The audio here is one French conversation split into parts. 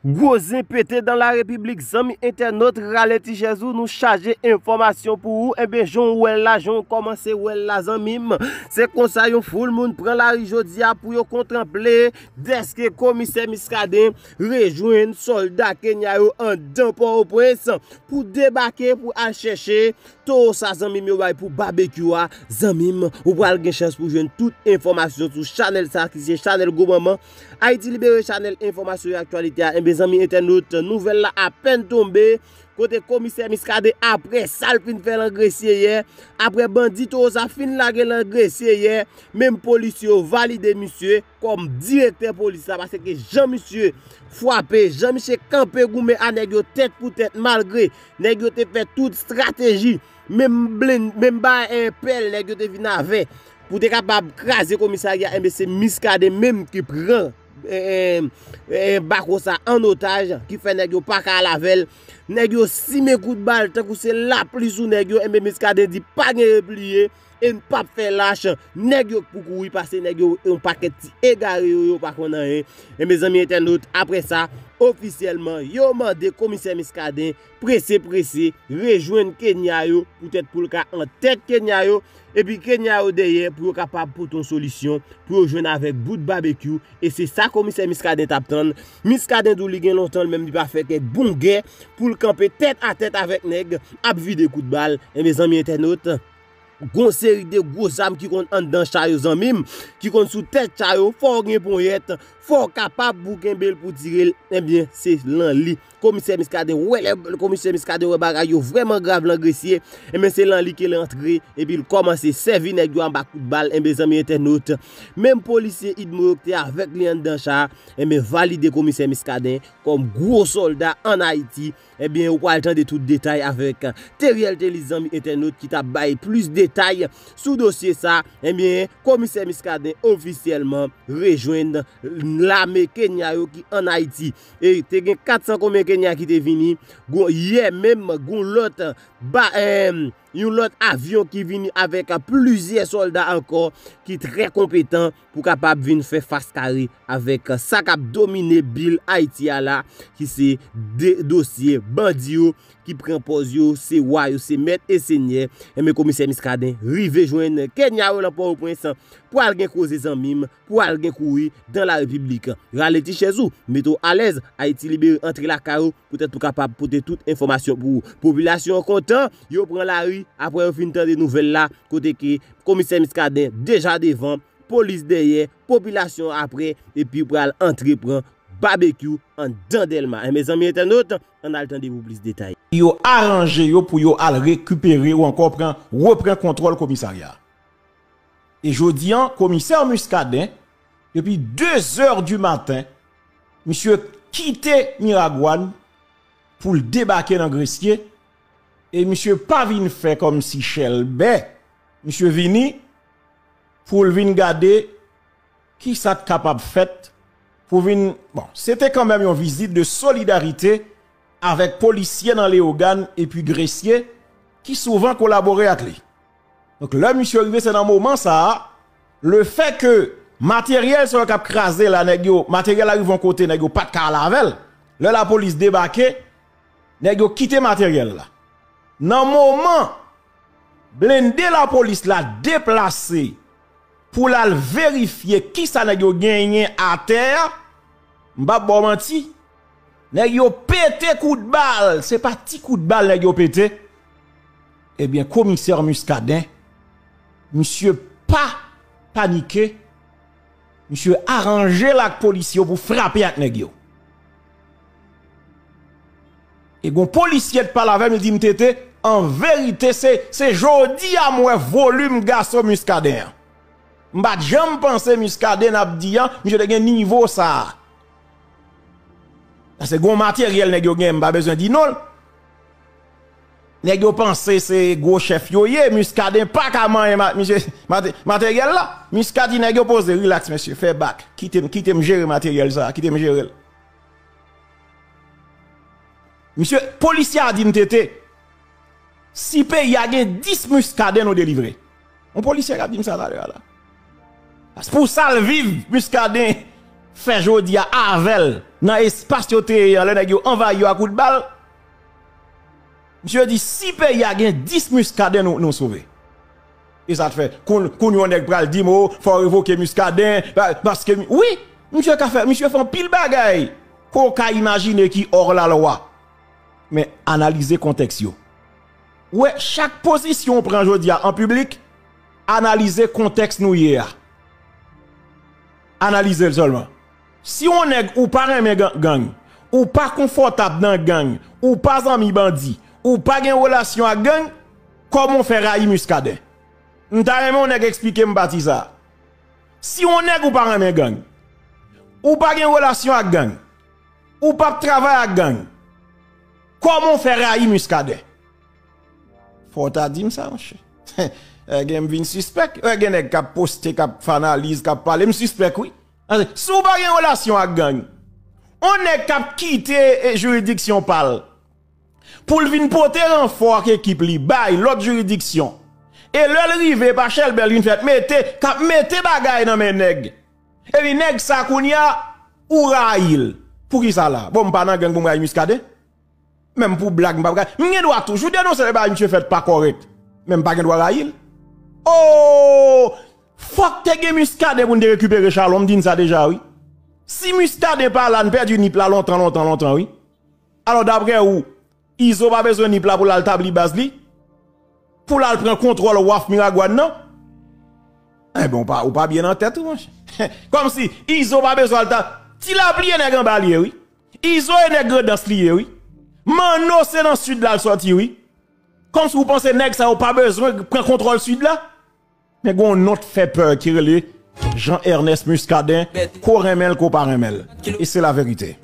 Gwozin pete dan la republik zami internet raleti jezou nou chaje informasyon pou ou. Eh Ebe joun wèl la joun komanse wèl la zanmim. Se konsa yon foul moun pren la rijodia pou yo kontemple Deske komise miskaden rejouen soldat kenya yo an dan pou ou prens Pou debake pou al chèche Plato sa zanmim yo bay pou barbekyou a, zanmim ou pral gen chans pou jwen tout informasyon sou chanel sa ki se chanel go maman. Haiti Libere chanel informasyon e aktualite a, eh enbe zanmi internet nouvel la apen tombe. Kote komiser miskade apre salpin fè l'angresye ye, apre bandito sa fin lage l'angresye ye, menm polisyo valide misye, kom direkter polisa, pase ke jan misye fwape, jan misye kampe goume a negyo tet pou tet malgre, negyo te fè tout strategi, Mem ba en pel le gyo te vin avè. Pou te kapab krasè komisarya MBC miskade mem ki pran. Eh, eh, eh, e, e, bako sa an otaj ki fe negyo pa ka lavel negyo si me kout bal te kouse la pli sou negyo mbe miskade di pa nye repliye en pap fe lache negyo pou kou yi pase negyo yon paket ti egare yo yo pa konan e mbe zami eten not apre sa ofisyelman yo mande komise miskaden prese prese rejwen Kenya yo pou tèt pou lka an tèt Kenya yo epi Kenya yo deye pou yo kapab pou ton solisyon pou yo jwen avèk bout barbekyou e se sa komise miskaden tap ton miskaden dou li gen lontan mèm di pa fèk ek bon gè pou lkampe tèt a tèt avèk neg ap vide kout bal e me zanmi etenote Gon seri de gwo zam ki kon an dan chayo zanmim, ki kon sou tet chayo, fò gen pon yet, fò kapap bou gen bel pou tirel, ebyen se lan li. komiser miskade wè, le komiser miskade wè bagay yo vreman grav langresye, e men se lan li ke lantre, e pi l komanse servi nek yo an bakout bal, e men zami etenote, men polisye idmo yokte avèk li an dan char, e men valide komiser miskade, kom gwo soldat an Haiti, e ben ou kwa al tan de tout detay avèk, te realte li zami etenote ki ta baye plus detay, sou dosye sa, e men komiser miskade ofisyelman rejoen la me Kenya yo ki an Haiti, e te gen 400 komen Kenya ki te vini, goun ye menm goun lot ba em yon lot avyon ki vini avek a pluzye soldat ankor ki tre kompetan pou kapap vini fe faskari avek sa kap domine bil Haitia la ki se de dosye bandi yo ki prempoz yo se way yo se met e se nye. E me komise miskaden rive jwen kenya yo la pou ou pwensan pou al gen koze zan mim pou al gen koui dan la republik. Rale ti chezou meto alez Haiti liberi entre la karo pou te tout kapap pou te tout informasyon pou ou. Populasyon kontan yo pren la ri après on fin de nouvelles là côté que commissaire Miskadin déjà devant police derrière population après et puis pour aller entreprendre barbecue en Dandelma. Mes amis internautes, on a le temps de vous plus détails. Yo arrangé yo pour yo récupérer ou encore prendre reprendre contrôle commissariat. Et je dis commissaire Muscadin, depuis 2 heures du matin, monsieur quitté Miragouane pour débarquer dans Gressier. Et monsieur pas venu faire comme si Chelbe, monsieur vini pour venir garder qui ça capable fait pour bon, c'était quand même une visite de solidarité avec policiers dans les organes et puis gressiers qui souvent collaboraient avec lui. Donc là, monsieur arrivé, c'est dans moment ça, le fait que matériel soit cap la nèg matériel arrive en côté nèg pas de calavel. Là la police débarqué, nèg quitté matériel là. Dans le moment blindé la police l'a déplacé pour la vérifier qui ça nèg gagné à terre, m'ba bon menti. Nèg yo pété coup de balle, c'est pas petit coup de balle nèg yo pété. Eh bien commissaire Muscadin monsieur pas paniqué, monsieur arrangé la police pour frapper avec nèg yo. Et gon policier de parle avec me dit en vérité c'est jodi à moi volume garçon Muscadin. M'bat jamais penser Muscadin n'a dit de gen niveau ça. C'est gon matériel nèg gen pas besoin di non. Nèg pense c'est gros chef yo yé Muscadin pas ka man monsieur matériel là. Muscadin nèg pose relax monsieur fait back. Quitte quitte me gérer matériel ça, quitte me gérer. Monsieur, policier a dit si pays a gen 10 muscadins nous délivrer. Un policier a dit ça là là. Parce pour ça le vive muscadin fait jodi à Avel, dans l'espace nèg yo envahi à coup de balle. Monsieur dit, si pays a gen 10 muscadins nous, nous sauver. Et ça te fait, qu'on yon nèg pral di mo, faut révoquer muscadin, parce que, oui, monsieur ka fait, monsieur fait un pile bagay. Qu'on ka imaginer qui hors la loi. Mais analysez contexte. Ouais, chaque position prend jodi en public, analysez contexte nous hier. Analysez seulement. Si on est ou pas un gang, ou pas confortable dans gang, ou pas ami bandit, ou pas une relation avec gang, comment faire raï muscadet? M'ta on est expliquer m'bati ça. Si on est ou pas un gang, ou pas une relation avec gang, ou pas travailler avec gang, comment faire raï muscadet? Faut ta dire ça, mon cher. gen vin suspect, gen nèg k'ap poste, k'ap analyse, k'ap parler, me suspect oui. Si ou pas une relation avec gang, on est cap quitter juridiction parle. Pour vin porter renfort équipe li bay l'autre juridiction. Et le rive par Shell Berlin fait mettez cap mettez bagay dans mes nèg. Et puis nèg ça kounya ou raïl. Pour qui ça là? Bon pas dans gang pour muscade. Même pour blague m'gen doit toujours dénoncer le bagay monsieur fait pas correct. Même pas doit raïl. Oh! Fuck te gen muscade pour nous récupérer Charles, dit ça déjà oui. Si muscade pas là, nous perdu nip là longtemps longtemps longtemps oui. Alors d'après où ils ont pas besoin nip là pour l'établir base li? Pour la prendre contrôle waf Miragouane non? Eh bon pas ou pas bien en tête mon Comme si ils ont pas besoin de Ti la plié nèg en balier oui? Ils ont nèg dans lié oui? Mano c'est dans sud là sorti oui. Comme si vous pensez nèg ça ou pas besoin de prendre contrôle sud là mais gon notre fait peur qui relève Jean-Ernest Muscadin, qu'on remel, qu'on pas remel. Et c'est la vérité.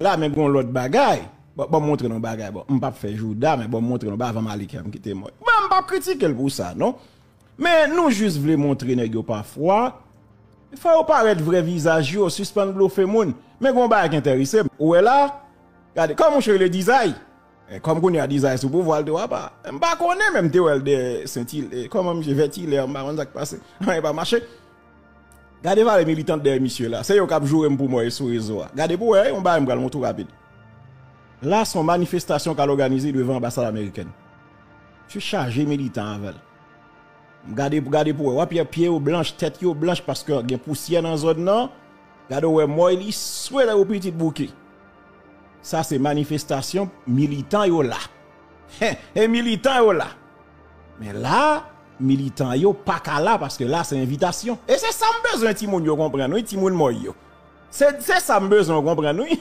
Là, mais gon l'autre bagaille. Bon, bon, montrer nos bagaille. Bon, m'pas faire jouda, mais bon, montrer nos bagaille avant Malik qui était moi. Bon, m'pas critiquer pour ça, non? Mais nous juste voulons montrer nèg parfois. Il faut paraître vrai visage suspendre bluffer moun. Mais gon bagaille intéressé. Où est là? Regardez, comme je le disais. Comme qu'on a ça sous pouvoir de pas. Je pas connais même de Saint-Île. Comment je vais il est marrant ça passe. Il pas marché. Gardez voir les militants de monsieur là. C'est eux qui joué pour moi sur réseau. Gardez pour eux, on va me mon tour rapide. Là, son manifestation qu'elle organisée devant l'ambassade américaine. Je suis chargé militant avec. Gardez pour gardez pour eux. Pied pied blanche, tête yo blanche parce que y a poussière dans zone non. Gardez ouais moi il souhaite au petit bouquet. Ça, c'est manifestation militant yo là. Et militant yo là. Mais là, militant yo pas là parce que là, c'est invitation. Et c'est ça me besoin, Timon, yo comprendre, oui, Timon moi yo. C'est ça me besoin, comprendre, oui.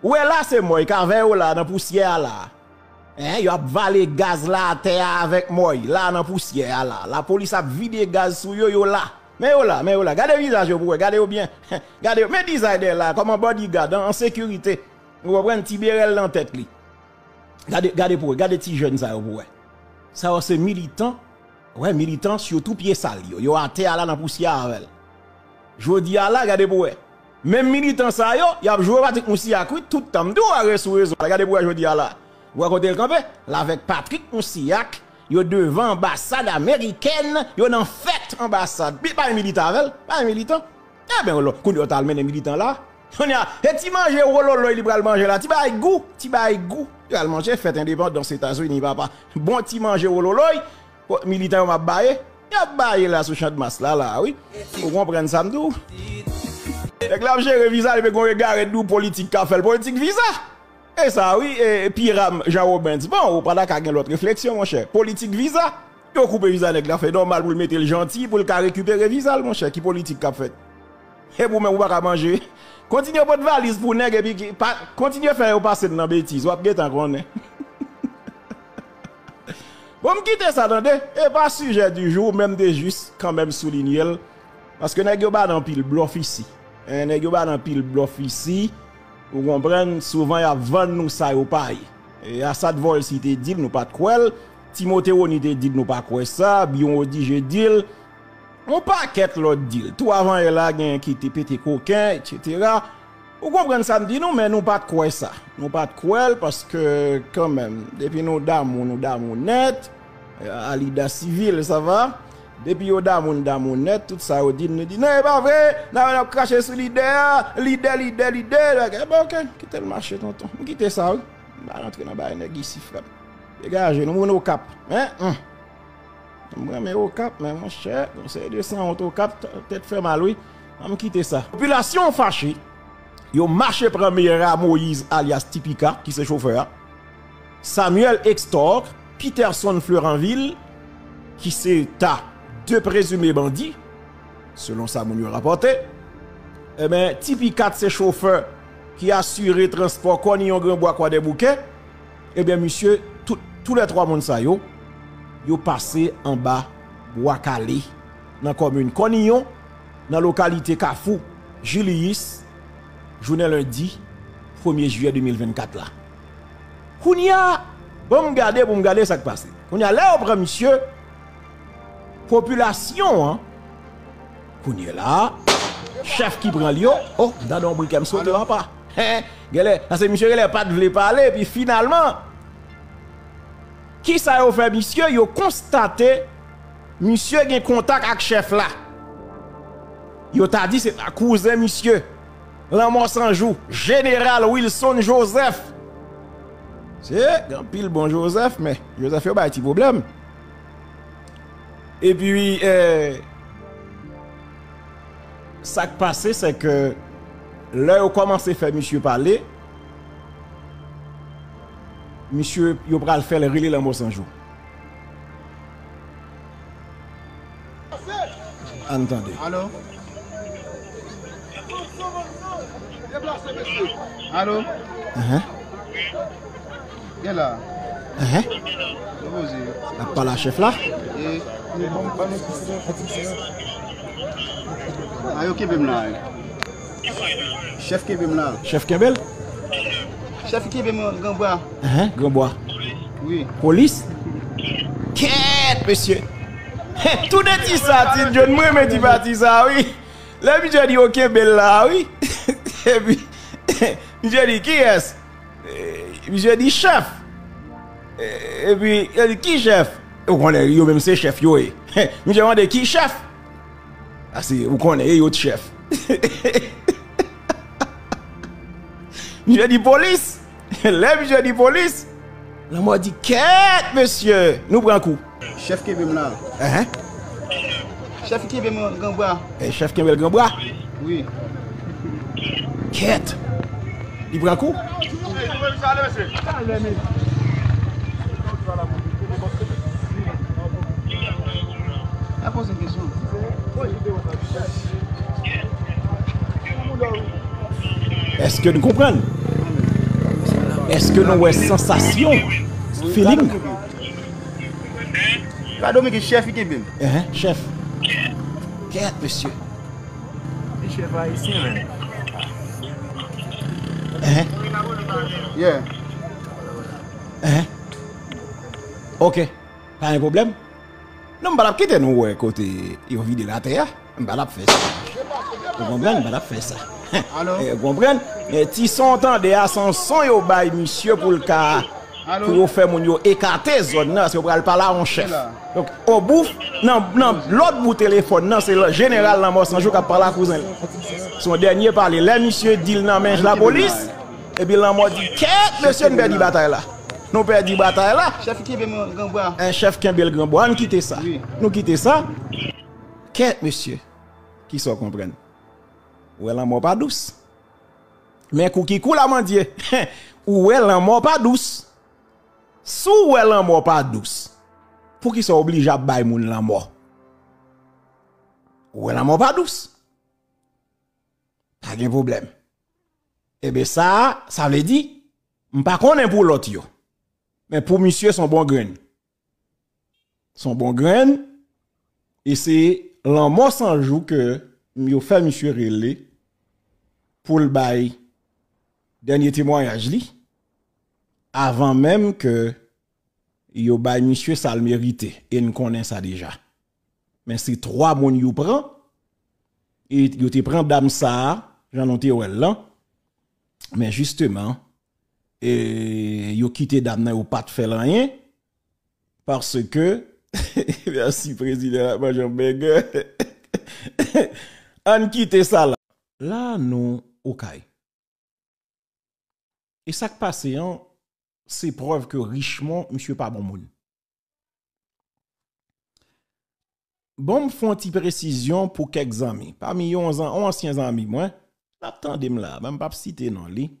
Ouais, là, c'est moi, qui yo là, dans poussière là? Hein, yo valé gaz là à terre avec moi, là, dans poussière là. La police a vidé gaz sur yo, yo là. Mais yo là, mais yo là, gardez visage pour regardez bien. Gardez, mais designer là, comme un bodyguard, en sécurité. Vous comprenez, Tibérel dans tête li. Regardez, regardez pour regardez ti jeunes ça pour Ça c'est militant. Ouais, militant surtout pied sale yo. Yo à terre là dans poussière avec. Je dis à là, regardez pour Même militant ça yo, y a joué Patrick Moussiak tout le temps. D'où a sur réseau. Regardez pour je dis à là. Vous côté le campé là avec Patrick Moussiak yo devant ambassade américaine, yo dans fête ambassade. Pas un militant avec, pas militant. Eh ben, quand yo t'a mené militant là, on a, et ti manger rololo, il va manger là, ti ba goût, ti ba goût. Il va manger fait indépendant dans États-Unis, papa. Bon ti manger rololo, militant m'a baillé. Il a baillé là sur champ de masse là, là, oui. Vous comprenez ça, m'dou? Et là, j'ai visa, il qu'on regarde d'où politique qu'a fait, politique visa. Et ça, oui, et Piram, Jean Robins. Bon, ou pas d'accord l'autre réflexion, mon cher. Politique visa. Yo coupe visa, nèg la fait normal pour le mettre le gentil, pour le récupérer visa, mon cher. Qui politique qu'a fait? Et vous même, vous pas manger. Continuez votre valise pour nèg et puis continuez à faire passer dans bêtise. Ou pas en connaît. Bon, me quitter ça, attendez. Et pas sujet du jour, même des juste quand même souligner. Parce que nèg yo pas dans pile bluff ici. Yo pas dans pile bluff ici. Vous comprenez, souvent y a vendre nous ça au paille. Et à ça de vol si te dit nous pas de quoi. Timothée on dit nous pas quoi ça, Bion dit je dis on paquet l'autre deal. Tout avant, il a gen qui te pété coquin, etc. Vous comprenez ça me dit non, mais nous pas de quoi ça. Nous pas de quoi parce que, quand même, depuis nos dames, nous dames net, euh, à l'ida civil, ça va. Depuis yo damoun damoun net, tout ça yo dit, nous dit, non, pas vrai, nous avons craché sur l'idée, l'idée, l'idée, l'idée. Eh ben, ok, quittez le marché, tonton. Quittez ça, oui. On va rentrer dans le bain, ici, frère. Dégagez, nous au cap. Hein? Nous sommes au cap, mais mon cher, c'est 200 au cap, peut-être fait mal, oui. On va quitter ça. Population fâchée. Yo marché premier à Moïse alias Tipika, qui c'est chauffeur. Samuel Extor, Peterson Fleuranville, qui c'est ta deux présumés bandits, selon ça, mon rapporté. Eh bien, Tipika, c'est chauffeur qui assuré transport Konyon Grand Bois quoi des bouquets. Eh bien, monsieur, tous les trois sa yo, yo passé en bas Calais, dans commune Konyon, dans la localité Kafou, Julius, journée lundi 1er juillet 2024 là. Kounia, bon regarder, bon regarder ça qui passe. Kounia là au monsieur population hein. Kounia là, chef qui prend Lyon, oh, dans un briquet me saute pas. Hein, gele, c'est monsieur gele pas de parler puis finalement qui ça a fait monsieur, yo constaté monsieur gen contact avec chef là. Yo t'a dit c'est un cousin monsieur. L'amour sans joue, général Wilson Joseph. C'est un pile bon Joseph, mais Joseph a un petit problème. Et puis, euh, ça qui passé, c'est que là, où commencé à faire monsieur parler, monsieur, il va faire le relais l'amour sans joue. Entendez. Allô? Allô? Uh-huh. Viens là. Uh-huh. La pas la chef là. Et. Ah, kebem là. Chef kebem là. Chef Kebel? Chef kebem Gamboa. Uh-huh. Grand bois. Oui. Police? Quête, monsieur. Tout de dit ça, ti John, moi, pas dit ça, oui. Là, monsieur dit, ok, belle là, oui. Et puis, monsieur dit, qui est-ce? Eh, Monsieur dit, chef. Eh, Et puis, il dit, qui chef? Vous connaissez, yo même c'est chef, yo, eh. Monsieur dit, qui chef? Ah, c'est, vous connaissez, yo, chef. Monsieur dit, police. Là, monsieur dit, police. Là, moi, dit, quête, monsieur. Nous prenons un coup. Chef kebem là. Hein? Chef kebem Gamboa. Eh, chef Kembel Grandbois. Oui. Quête. Il prend un coup? Ah, pose une question. Est-ce que nous comprenons? Eske nou wè sensasyon? Feeling? Kado mè ki chef ite bin? Ehe, chef. Ket, monsye. E chef a isi men. Ehe. Ye. Ehe. Ok. Pan yon problem? Non mbalap kite nou wè kote yon vide la te ya. Mbalap fè sa. Mbalap fè sa. Eh, Vous comprenez? Mais si son temps de son son yo bay monsieur pour le cas Allô? pour yo faire mon yo écarter zone parce que pour aller parler à un chef. Donc au bout non non l'autre bout téléphone non c'est le général sans jour qui parle à cousin. Son dernier parler là monsieur dit nan men la police et puis là moi dit qu'est monsieur nous perdu bataille là? Nous perdu bataille là? Chef kebem Gamboa. Un chef Kembel Grandbois, nous quitter ça. Oui. Nous quitter ça. Qu'est monsieur? Qui s'en comprenne? Ou elle en mort pas douce. Mais qui coule à mendier. Ou elle en mort pas douce. Sou elle en mort pas douce. Pour qui sont obligés à bailler moun la mort. Ou elle en mort pas douce. Pas de problème. Eh bien ça, ça veut dire, m'pas connaît pour l'autre yo. Mais pour monsieur, son bon grain. Son bon grain. Et c'est l'amour sans jour que yo fait monsieur relé pour le bail dernier témoignage li avant même que yo bail monsieur ça le mérité et nous connaissons ça déjà. Mais c'est trois moun yo prend et yo te prend dame ça, j'en ai là. Mais justement, et yo quitté dame nan yo pas de faire rien parce que Merci, président Major Begue. On quitte ça là. Là, nous, Et ça qui passe, hein, c'est preuve que richement, monsieur pas bon monde. Bon, me font une précision pour quelques amis. Parmi eux, anciens amis, moi, l'attendez là, même pas citer non li.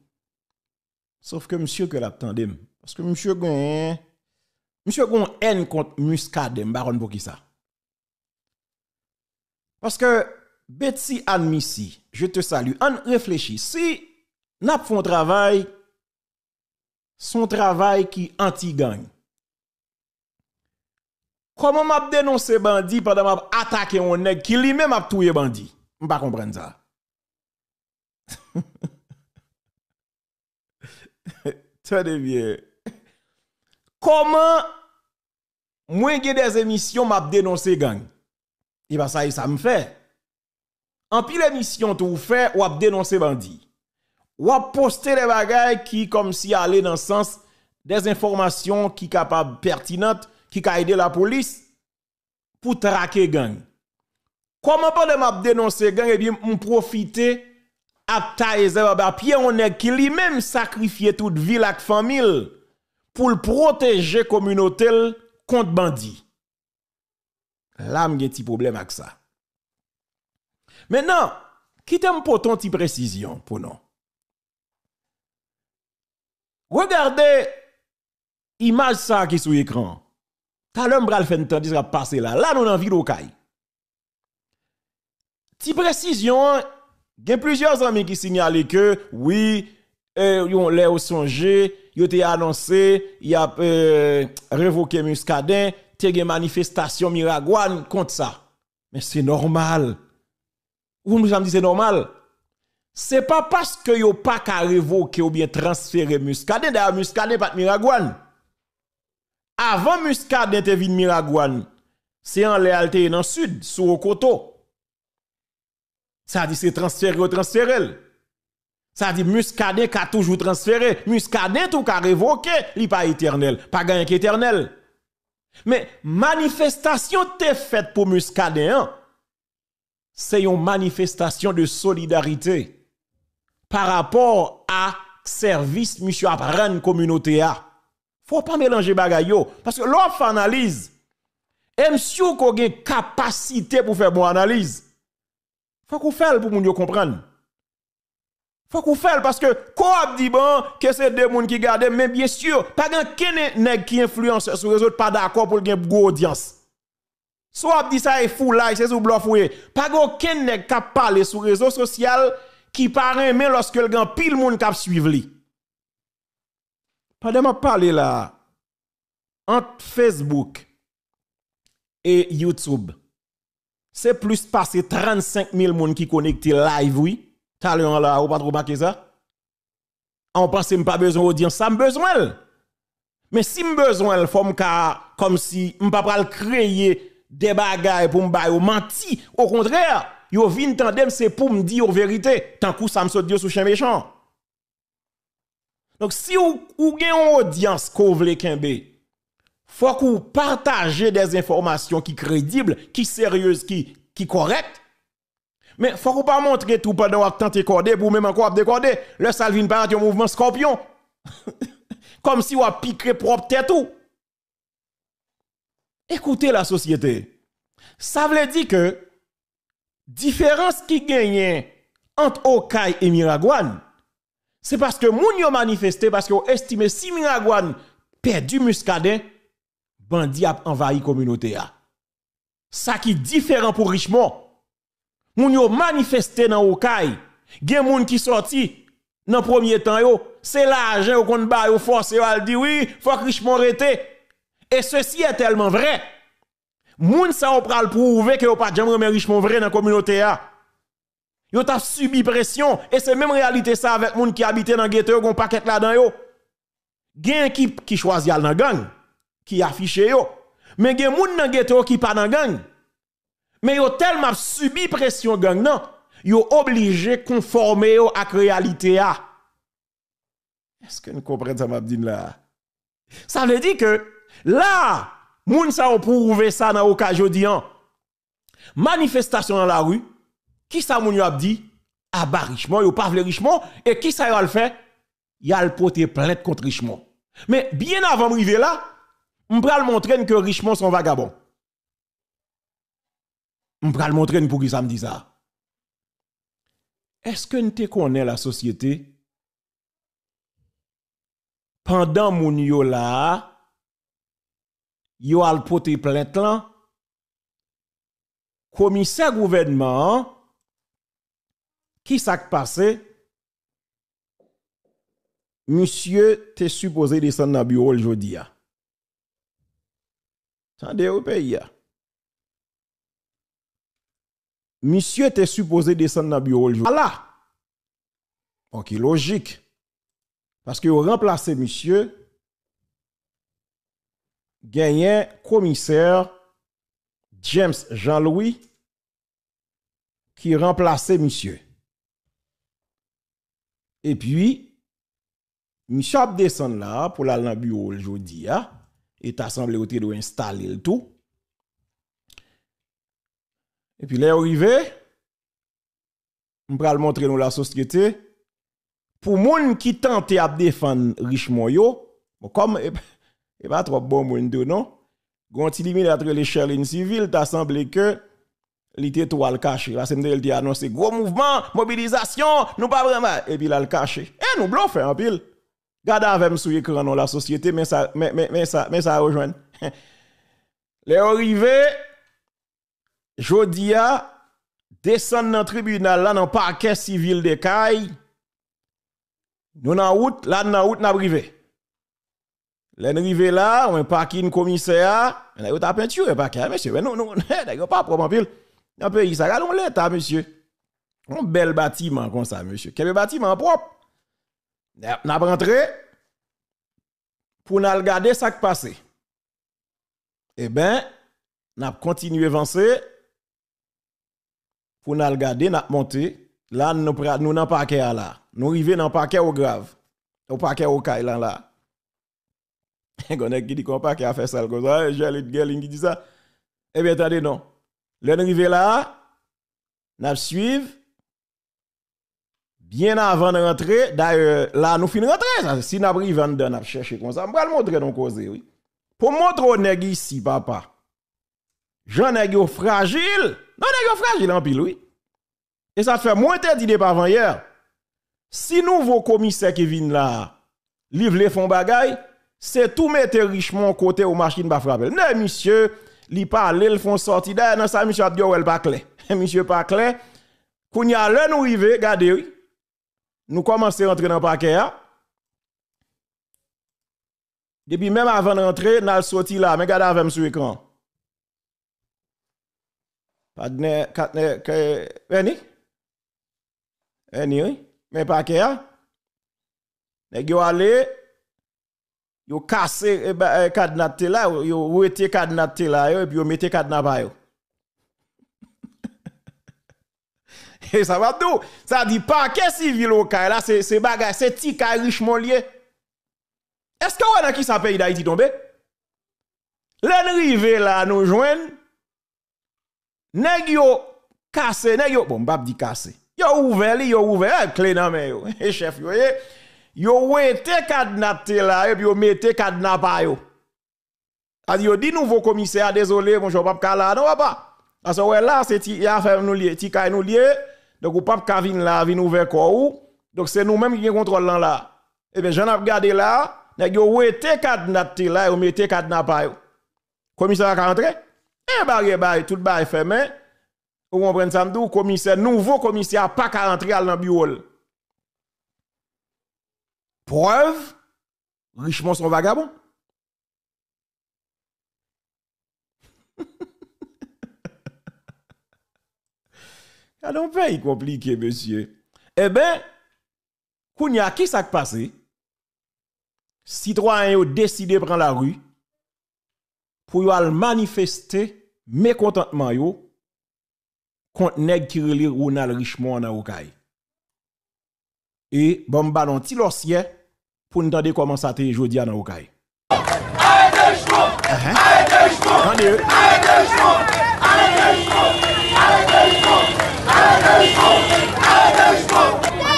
Sauf que monsieur que l'attendez. Parce que monsieur gagne, monsieur gagne haine contre muscade, baron pour qui ça? Parce que Betsy Admissi, je te salue. On réfléchit. Si n'a font travail, son travail qui anti-gang. Comment m'a dénoncé bandit pendant m'a attaqué un nèg qui lui-même a tué bandit? Je pas comprendre ça. Tenez bien. Comment moi des émissions m'a dénoncé gang? Et pas ça ça me fait. En pile émission tout fait ou a dénoncé bandit. Ou a poster des bagages qui comme si allaient dans le sens des informations qui capables pertinentes qui a aidé la police pour traquer gang. Comment pas de dénoncer gang et bien on profiter à tailler pied on est qui lui-même sacrifié toute vie la famille pour protéger communauté contre bandit. Là, j'ai un petit problème avec ça. Maintenant, qui t'aime pour ton petit précision pour nous? Regardez image ça qui est sur l'écran. T'as l'homme bral fait un passer là. Là, nous avons vidéo caille. Ti précision, il y a plusieurs amis qui signalent que oui, euh, ils ont l'air songé, ils ont annoncé, il a euh, révoqué Muscadin, il y a une manifestation Miragouane contre ça. Mais c'est normal. Avez dit c'est normal. C'est pas parce que yo pas qu'à révoquer ou bien transférer Muscadin, d'ailleurs Muscadin pas de Miragouane. Avant Muscadin te vin Miragouane, c'est en réalité dans le sud, sous Okoto. Ça dit c'est transféré ou transféré. Ça dit Muscadin a toujours transféré. Muscadin tout a révoqué, il pas éternel, pas gagné éternel. Mais manifestation te faite pour Muscadin, hein? C'est une manifestation de solidarité par rapport à service monsieur apprendre communauté a. Faut pas mélanger bagay parce que l'offre analyse et monsieur ko gen capacité pour faire bon analyse. Faut qu'on fasse pour moun yo comprendre. Faut qu'on fasse parce que quoi dit que c'est des moun qui gardent mais bien sûr pas ken nèg qui influence sur les autres pas d'accord pour gen gros audience. Soit dit ça est fou là, c'est sous bluff Pas aucun nèg qui parler sur réseau social qui paraît mais lorsque le grand pile moun k'ap suivre li. Pendant m'a parler là entre Facebook et YouTube. C'est plus passé 35 000 moun qui connecté live oui. T'as là, ou pas trop marqué ça? On pense pas besoin d'audience, ça besoin. Mais si me besoin, faut me comme si m'pa pral créer des bagailles pour me menti. Au contraire, yo vin tandem c'est pour me dire la vérité. Tant que ça me saute sous chien méchant. Donc si vous avez une audience kembe, faut que vous partagez des informations qui crédibles, qui sérieuses, qui qui correctes. Mais faut que pas montrer tout pendant que tenter corder pour même encore décorder. Le salvin par un mouvement scorpion. Comme si vous avez piqué propre tête. Écoutez la société. Ça veut dire que différence qui gagne entre Okaï et Miragouane, c'est parce que moun yo manifesté parce que estimé si Miragouane perdu muscadet, bandi a envahi communauté a. Ça qui est différent pour Richemont. Moun yo manifesté dans Okaï, gen moun qui sorti dans premier temps yo, c'est l'argent qu'on ba yo force yo al dit oui, faut que Richemont rete. Et ceci est tellement vrai. Moun sa on pral prouver que yo pas jamais remet richement vrai dans la communauté a. Yo t'a subi pression et c'est même réalité ça avec moun qui habite dans ghetto gon paquet là-dedans yo. Gen qui qui choisit dans gang, qui affiche yo. Mais gen moun dans ghetto qui pas dans gang. Mais yo tellement subi pression gang non, yo obligé conformer yo à réalité a. Est-ce que nous comprenons ça m'a dit là? Ça veut dire que Là, Moun sa ou prouve ça dans Oka jodi an. Manifestation dans la rue, qui ça moun yo ap dit? Aba Richemont, yo pas vle Richemont, et qui ça yo al fait? Y a le plainte contre Richemont. Mais bien avant d'arriver là, on pral montrer que Richemont sont vagabonds. On pral montrer pour qui ça me dit ça. Est-ce que nous connaît la société? Pendant moun yo là, yo al porter plainte là, commissaire gouvernement, qui s'est passé? Monsieur t'es supposé descendre dans le bureau aujourd'hui. Attendez au pays. Monsieur t'es supposé descendre dans le bureau aujourd'hui. Voilà. Ok, logique. Parce que vous remplacez monsieur, gagné commissaire James Jean-Louis qui remplaçait monsieur. Et puis, monsieur a là pour aller dans le bureau aujourd'hui, et assemblée semblé de installer le tout. Et puis, là, arrivé, on va le montrer nous la société. Pour moun qui tente à défendre comme et pas trop bon moun de non? Gon ti limite entre les civile, civiles, t'a semblé que l'été toile caché. La CMD dit annoncé gros mouvement, mobilisation, nous pas vraiment et puis là le caché. Et nous bluffer en pile. Gade avec sur écran dans la société mais ça mais mais, mais ça mais ça rejoint. Les arrivés Jodia descend dans le tribunal là dans le parquet civil de Caille. Nous dans route, là dans route n'a privé. L'en rivé là, on parking commissaire, on a eu ta peinture parquet monsieur, mais non non, d'accord pas propre en pile. Dans pays ça regardons l'état monsieur. Un bel bâtiment comme ça monsieur. Quel bâtiment propre? N'a rentré pour nous regarder ça qui passe. Eh ben, n'a continué avancer pour nous regarder, nous monter. Là, nous dans parquet là. Nous arrivons dans parquet au grave. Au parquet au caille là. là. Gonnek qui dit qu'on parquet a fait ça comme ça. J'ai le girl qui dit ça. Eh bien, attendez, non. Nous arrivons là. Nous suivons. Bien avant de rentrer, d'ailleurs, là, nous finissons rentrer. Si nous arrivons dedans, nous chercher comme ça. Je vais le montrer dans cause, oui. Pour montrer aux nègres ici, papa. Jean nègre fragile. Non, nègre fragile en pile, oui. Et ça fait moins de avant hier. Si nouveau commissaire qui vient là, livre les fonds bagaille, c'est tout mettre richement côté aux machines pas frapper. Non, monsieur, li parle, le font sortir dans ça monsieur a dit pas clair. monsieur pas clair. Kounya là nous arriver, regardez oui. Nous commençons à rentrer dans le parquet Depuis même avant de rentrer, nous sorti là, mais regardez avec sur l'écran. Pas de que Veni? Veni, Mais pas que ya. Nèg yo allé yo cassé cadenas là, yo rete cadenas là et puis yo mette cadenas yo. Et ça va tout. Ça dit pas que civil au cas là, c'est c'est bagage, c'est ti richement. Est-ce que on a qui ça pays d'Haïti tombé? L'en là nous joindre Nèg yo cassé, nèg yo bon, m'pa di cassé. Yo ouvert li, yo ouvert clé dans main yo. Et chef yo, yo wete cadenaté là et puis yo mette cadenas pa yo. A yo dit nouveau commissaire désolé mon pas ka là non pas. Parce que ouais là c'est ti a fait nous lié, ti kay nous lié. Donc ou pas ka vin là, vin ouvert quoi ou. Donc c'est nous même qui contrôle là. Et bien j'en ai regardé là, nèg yo wete cadenaté là, yo mette cadenas pa yo. Commissaire a rentré et barre barre tout barre fermé. Vous comprenez ça m'dou commissaire nouveau commissaire pas qu'à rentrer dans bureau. Preuve richement son vagabond. a un pays compliqué, monsieur. Eh bien, kounya, qui s'est passé? Citoyens ont décidé de prendre la rue pour manifester mécontentement yo contre nèg qui relire Ronald Richemont dans Okaï. Et bon ballon ti pour nous entendre comment ça te jodi à dans Okaï.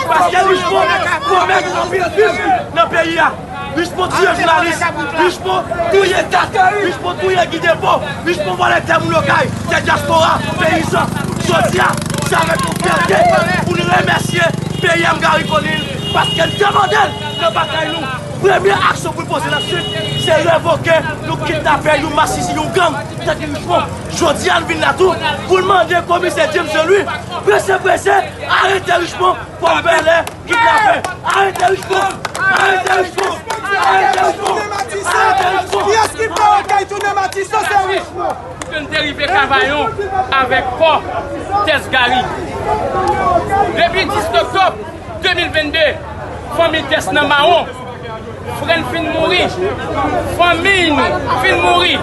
Parce que Luchpo commet un pire dans le pays. Luchpo tue journaliste, Luchpo tue tâte, Luchpo tue guide bon, Luchpo vole terme local, c'est diaspora, paysan, sodia, ça va nous pour nous remercier, pays Mgari Konil, Paske demandel nan batay nou. Premye aksyon pou pose la sud, se revoke nou kitnape yon masisi yon gang. Tek yon fon, jodi an vin la tou, pou mande komise James Louis. Prese prese, arete Richemont, pou mbele kitnape. Arete Richemont, arete Richemont, arete Richemont, arete Richemont. Yes ki pa wakay toune Matiso, se Richemont. Mwen derive Kavayon avek po Tesgari. Depi 10 oktop, 2022, fami tes nan maron, fren fin mouri, fami nou fin mouri,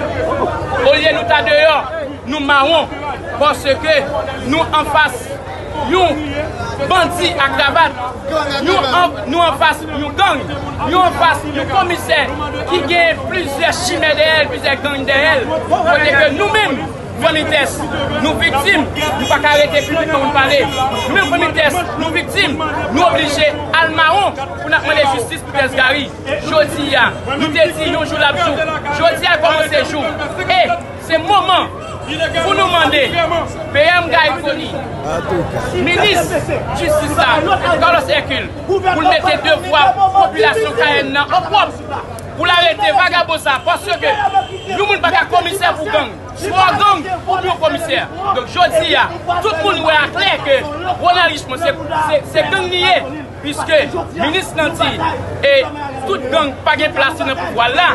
ou liye nou ta deyo, nou maron, porske nou an fas yon bandi ak davat, nou an fas yon gang, nou an fas yon komise, ki gen plizye chime de el, plizye gang de el, kote ke nou men, vomites, nou viktim, nou pa karete publik pou nou pale. Nou men vomites, nou viktim, nou oblige almaron pou nan pwene justice pou Tesgari. Jodi ya, nou te di yon jou labjou. Jodi ya koman se jou. E, eh, se mouman pou nou mande PM Gaye Koni, Minis Justisa, Carlos Ekul, pou mette devwa populasyon karen nan opop. Pou l arete vagabosa, pasyo ke nou moun baka komiser pou gang. Swa gang ou biyo komiser. Donk jodi ya, tout moun wè akler ke Ronald Richemont se gang niye. Piske, minis nanti, e tout gang pa gen plase nan pouvoi la.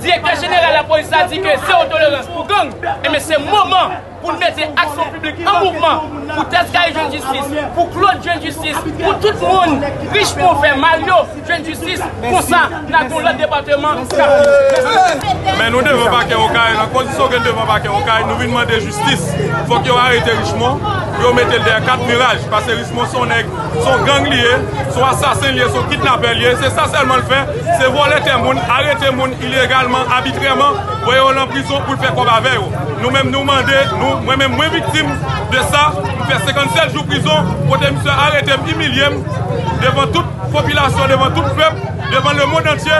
Direkter jeneral la polisa di ke se otolerans pou gang. E men se mouman pou mette aksyon publik an mouvman. pou Teskay Jeune justice, pou Claude Jeune justice, pou tout moun, riche pou fè, Mario Jeune justice, pou sa nan kon lè departement. Men nou devan pa kè okay, nan kondisyon gen devan pa kè okay, nou vinman de justice, fòk yo arete Richemont. yo metel der kat miraj, pase richman son neg, son gang liye, son asasin liye, son kitnaper liye, se sa selman l'fè, se vole te moun, arete moun, ilegalman, abitreman, voye yo l'anprison pou l'fè kon ba veyo. Nou men nou mande, nou mwen men mwen viktim de sa, fè 57 jou prison, pote mse aretem imilyem, devan tout popilasyon, devan tout pep, devan le moun entye,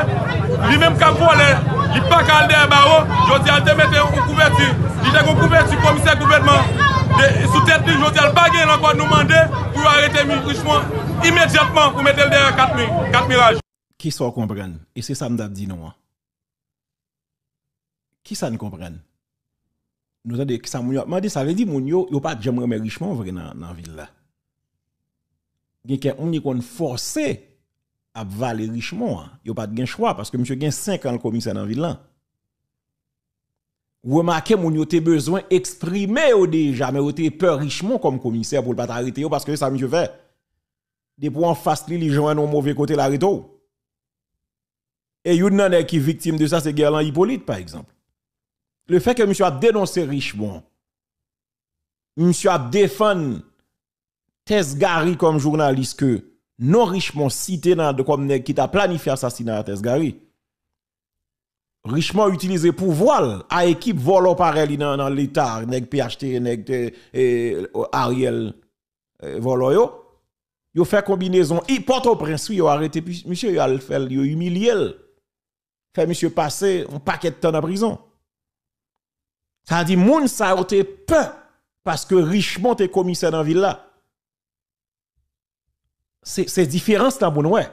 li menm ka vole, li pa kalde e baro, jodi al te mette ou kouverti, li te kon kouverti komise kouvertman, sou tèt li jodi al bagen lankon nou mande, pou arete mi richman imediatman pou mette l derè 4 miraj. Ki so kompren, e se sa mdap di nou an? Ki sa n kompren? Nou zade ki sa moun yo, mwen de sa ve di moun yo, yo pat jemre me richman vre nan vil la. Gen ken moun yo kon force ap vale richman, yo pat gen chwa, paske mwen yo gen 5 an l komise nan vil la. Ou remake moun yo te eksprime yo deja, men yo te peur richman kom komise pou l pat arete yo, paske sa mwen yo ve. De pou an fast li li jwen nou mouve kote l arete yo. E yon nan e ki viktim de sa se Gerlan Hippolyte, par exemple. Le fait que monsieur a dénoncé Richemont, monsieur a défendu Tesgari comme journaliste que non Richemont cité dans de comme qui t'a planifié assassinat à Tesgari. Richemont utilisé pour voile à équipe volo pareil dans, dans l'état, nèg PHT, nèg Ariel volo yo. Yo fait combinaison, il porte au prince, yo arrêté monsieur yo a fait yo humilié. Fait monsieur passer un paquet de temps en prison. Ça dit, moun sa yo te peur parce que Richemont est commissaire dans la ville là. C'est différent, c'est un bon ouais.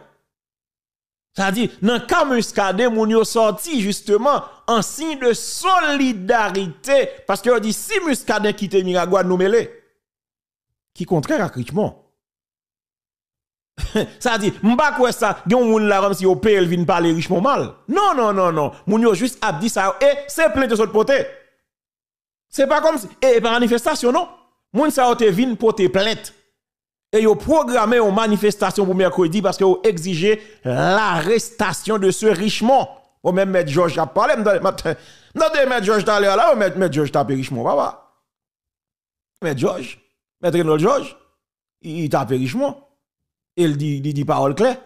Ça dit, dans le cas Muscadet, moun yo sorti justement en signe de solidarité parce que dit, si Muscadet quitte Miragua, nous mêlé. Qui contraire à Richemont. ça dit, m'ba quoi ça, gen moun la comme si yo paye vin parler Richemont mal. Non, non, non, non. Moun yo juste a dit ça et c'est plein de son. C'est pas comme si, et par manifestation, non. Moun sa te vin pour te plainte. Et yo programmé une manifestation pour mercredi parce que yo exigé l'arrestation de ce Richemont. Ou même M. Georges a parlé, m'donne M. Georges d'aller là, ou M. Georges tape Richemont, papa. M. Georges, M. Renaud Georges, il tape Richemont. Il dit, il dit parole claire.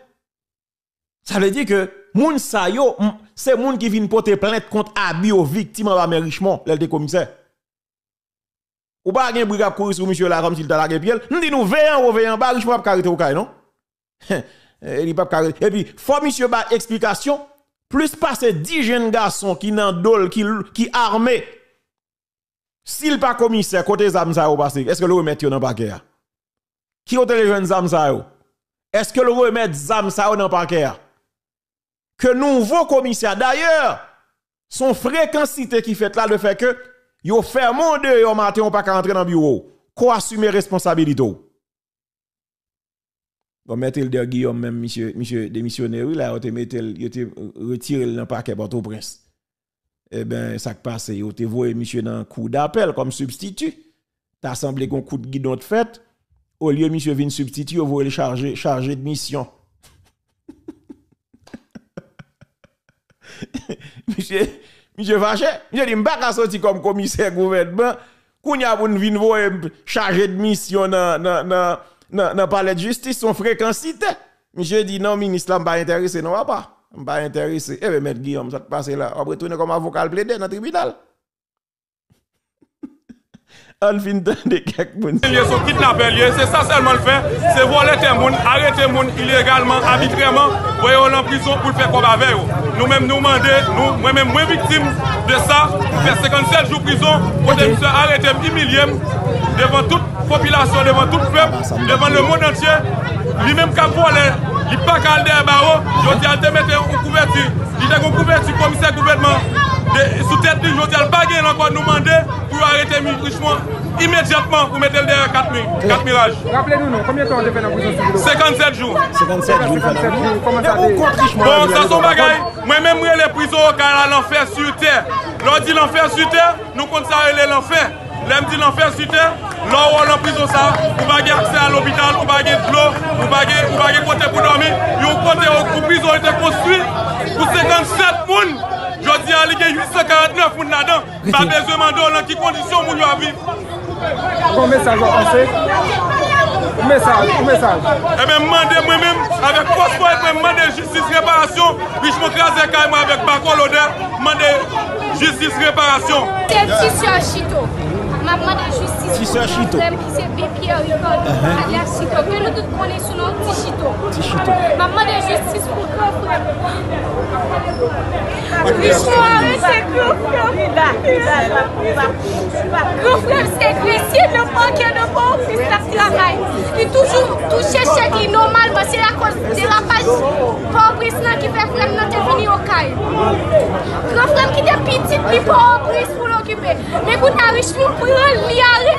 Ça veut dire que moun sa yo, c'est moun qui vient porter plainte contre abus aux victimes en bas Richemont, l'elle commissaire. Ou pas gen brigade courir sur monsieur là comme s'il t'a la pied. Nous dit nous ou veillant bas Richemont pas carité au non? Il pas. Et puis faut monsieur ba explication plus passer 10 jeunes garçons qui nan dol qui qui armés s'il pas commissaire côté zam ça passé est-ce que le remettre dans paquet Qui ont les jeunes zam ça Est-ce que le remettre zam ça dans paquet Que nouveau commissaire d'ailleurs son fréquencité qui fait là le fait que yo ferme de yo matin on pas rentrer dans bureau. Quoi assumer responsabilité Bon, mettez le Guillaume, même, monsieur, monsieur démissionnaire, là, vous te retiré le paquet Port-au-Prince. Eh bien, ça qui passe, vous te monsieur dans coup d'appel comme substitut. T'as semblé qu'on coup de guidon de fait. Au lieu, monsieur vient substitut, vous le chargé, chargé de mission. monsieur, monsieur Vaché, monsieur dit, m'pas sorti comme commissaire gouvernement. Kounya pour venir chargé de mission dans, le palais de justice, son fréquencité. Monsieur dit non, ministre, là, pas intéressé, non, pas. Pas intéressé. Eh bien, maître Guillaume, ça te passe là. On retourner comme avocat plaider dans le tribunal. On fin de quelques moun. Ils sont kidnappés, c'est ça seulement le fait. C'est voler des gens, arrêter des gens illégalement, arbitrairement, voyer en prison pour faire comme avec eux. Nous-mêmes nous demandons, nous, moi-même, moi victime de ça, faire 57 jours de prison pour des arrêter, humilier devant toute population, devant tout peuple, devant le monde entier. Lui-même, quand volé, il n'est pas calé à barreau, il a été mettre en couverture. Il a une couverture commissaire gouvernement. E, sou tèt li jotel bagè nan kwa nou mande pou arete Richemont imediatman pou metel derè 4 miraj. Rappele nou nou, komye ton de fè nan prison sivilo? 57 jou. 57 jou, fè nan prison. Koman sa de? Bon, sa son bagay, mwen mè mre le prison kan la l'enfer sur terre. Lò di l'enfer sur terre, nou kont sa rele l'enfer. Lèm di l'enfer sur terre, lò ou l'en prison sa, ou bagè aksè an l'hôpital, ou bagè d'lò, ou bagè kote pou dormi, yon kote ou prison ete konstruy pou 57 moun. Jodi an ligye 849 moun la dan, ba bezwe mandon lan ki kondisyon moun yo aviv. Kon mesaj an anse? Bon mesaj, bon mesaj. E men mande mwen men, avek pospo et men mande justice reparasyon, bichman krasen kay mwen avek bakol ode, mande justice reparasyon. Tepsi syo chito, mwen mande justice. Ti sè chito. Mwen se bepi a rikon, alè a chito. Kè nou tout konen sou nou ti chito. Ti chito. Maman de justice pou kò fè. Richon arè se gro frèm. Gro frèm se gresye, nou manke nou bon fils la travay. Li toujou touche chèk li normal, mwen se la kon derapaj. Pobris nan ki fè frèm nan te vini okay. Gro frèm ki te pitit li pobris pou l'okupè. Mè kou ta rich nou pran li arè.